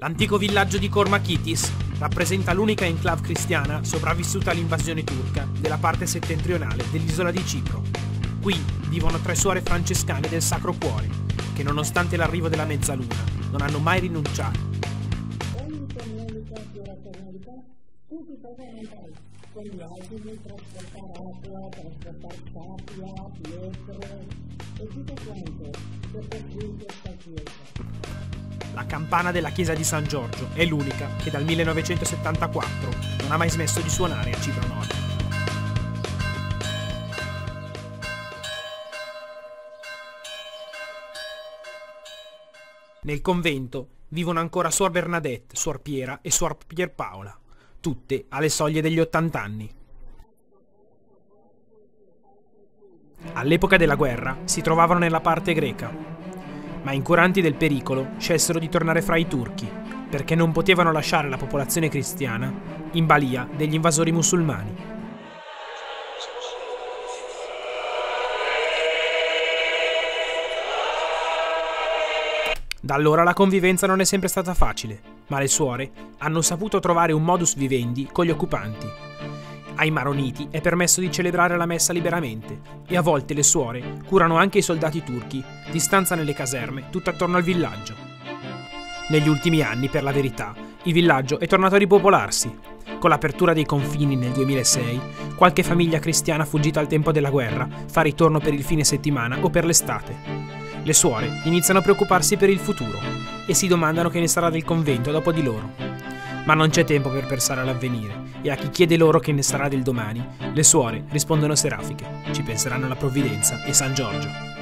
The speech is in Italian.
L'antico villaggio di Kormakitis rappresenta l'unica enclave cristiana sopravvissuta all'invasione turca della parte settentrionale dell'isola di Cipro. Qui vivono tre suore francescane del Sacro Cuore, che nonostante l'arrivo della mezzaluna non hanno mai rinunciato. Ogni di fraternità tutti di trasportare acqua, trasportare sabbia, pietre e tutto quanto per costruire questa chiesa. La campana della chiesa di San Giorgio è l'unica che dal 1974 non ha mai smesso di suonare a Cipro Nord. Nel convento vivono ancora Suor Bernadette, Suor Piera e Suor Pierpaola, tutte alle soglie degli 80 anni. All'epoca della guerra si trovavano nella parte greca, ma incuranti del pericolo scelsero di tornare fra i turchi, perché non potevano lasciare la popolazione cristiana in balia degli invasori musulmani. Da allora la convivenza non è sempre stata facile, ma le suore hanno saputo trovare un modus vivendi con gli occupanti ai Maroniti è permesso di celebrare la messa liberamente e a volte le suore curano anche i soldati turchi di stanza nelle caserme tutto attorno al villaggio. Negli ultimi anni, per la verità, il villaggio è tornato a ripopolarsi. Con l'apertura dei confini nel 2006, qualche famiglia cristiana fuggita al tempo della guerra fa ritorno per il fine settimana o per l'estate. Le suore iniziano a preoccuparsi per il futuro e si domandano che ne sarà del convento dopo di loro. Ma non c'è tempo per pensare all'avvenire e a chi chiede loro che ne sarà del domani, le suore rispondono serafiche, ci penseranno la provvidenza e San Giorgio.